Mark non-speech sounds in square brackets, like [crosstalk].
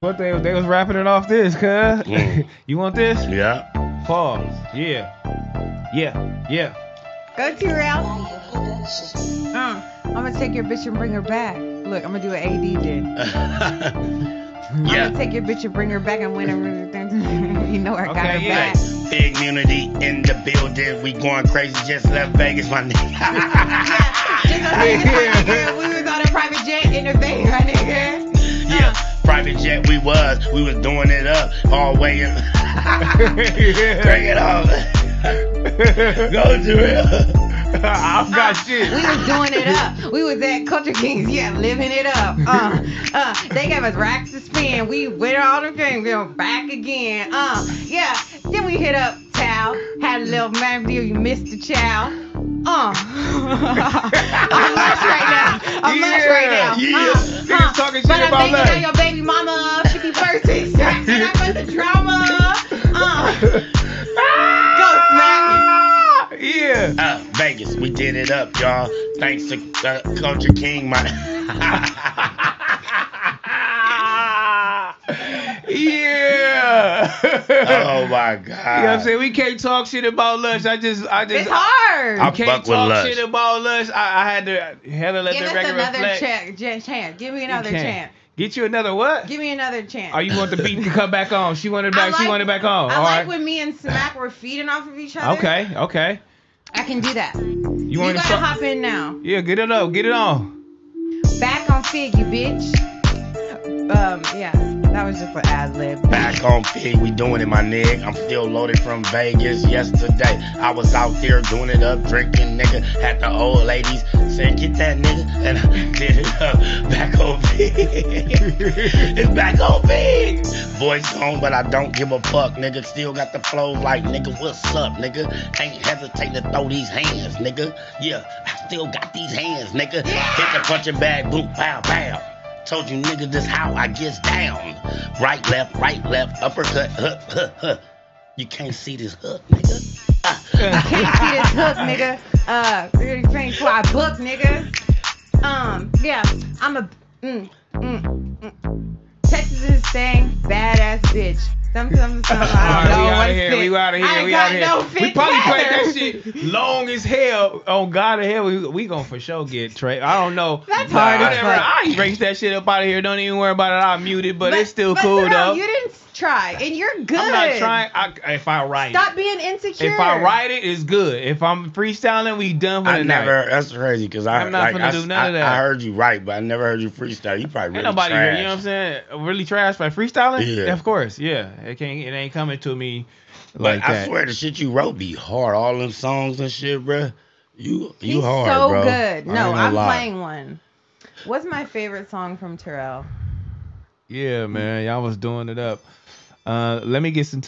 What they they was rapping it off this, cuz. Mm. [laughs] you want this? Yeah. Pause. Yeah. Yeah. Yeah. Go Terrell. Uh, I'm gonna take your bitch and bring her back. Look, I'm gonna do an AD then. [laughs] I'm yeah. gonna take your bitch and bring her back and win her. [laughs] you know I got Okay, her yeah. back. Big community in the building. We going crazy. Just left Vegas, my nigga. Yeah, was. We was doing it up all the way in. Bring [laughs] it on. [laughs] Go to it. I don't got shit. We was doing it up. We was at Culture Kings, yeah, living it up. Uh, uh, they gave us racks to spin. We went all the things, we went back again. Uh, yeah. Then we hit up Chow, had a little man deal. You missed the Chow. Uh, [laughs] I'm lush right now. I'm lush right now. Yeah. Uh, Niggas talking shit but I'm about thinking lush. of your baby mama, 51st day sex, and the drama. Uh, [laughs] go Smac. Yeah. Uh, Vegas, we did it up, y'all. Thanks to uh, Culture King, my. [laughs] yeah. [laughs] oh my God. You know what I'm saying? We can't talk shit about Lush. I just, I just, It's hard. I I can't fuck with talk Lush. shit about Lush. I, I had to, had to let Give the us record another reflect. check, j- chance. Give me another chance. Get you another what? Give me another chance. Oh, you want the beat to come back on? She wanted back. she wanted back on. I All like right. when me and Smac were feeding off of each other. Okay. Okay. I can do that. You, You want to gotta start? hop in now. Yeah, get it up. Get it on. Back on Fig, you bitch. Um, yeah, that was just an ad lib. Back on Pig, we doing it, my nigga. I'm still loaded from Vegas yesterday. I was out there doing it up, drinking, nigga. Had the old ladies saying, get that nigga. And I [laughs] did it up. Back on Pig. [laughs] it's back on Pig. Voice gone, but I don't give a fuck, nigga. Still got the flow like, nigga, what's up, nigga? Ain't hesitate to throw these hands, nigga. Yeah, I still got these hands, nigga. Hit the punching bag, boom, pow, pow. Told you niggas this how I gets down. Right, left, right, left, uppercut, hook, hook, hook. You can't see this hook, nigga. Ah, Can't see this hook, nigga. Uh, really paying for our book, nigga. Um, yeah, I'm a. Mm, mm, mm. Texas is saying badass bitch. Some. All I right, don't we know out of here. We out of here. I We got out of here. no we probably played that [laughs] shit long as hell. On God of hell, we we gonna for sure get Trey. I don't know. That's hard Whatever. I erase that shit up out of here. Don't even worry about it. I muted, but, it's still but cool though. You didn't try, and you're good. I'm not trying. I, if I write, Stop being insecure. if I write it, it's good. If I'm freestyling, we done for I the night. never. That's crazy because I I'm not like, finna I, do none I, of that. I heard you write, but I never heard you freestyle. You probably Ain't really nobody trash. here, you know what I'm saying? Really trash by freestyling? Yeah. Of course, yeah. It can't it ain't coming to me But like I that. swear the shit you wrote be hard. All them songs and shit, bruh. You you He's hard, so bro. good. I ain't No, I'm lie. playing one. What's my favorite song from Terrell? Yeah, man. Y'all was doing it up. Uh let me get into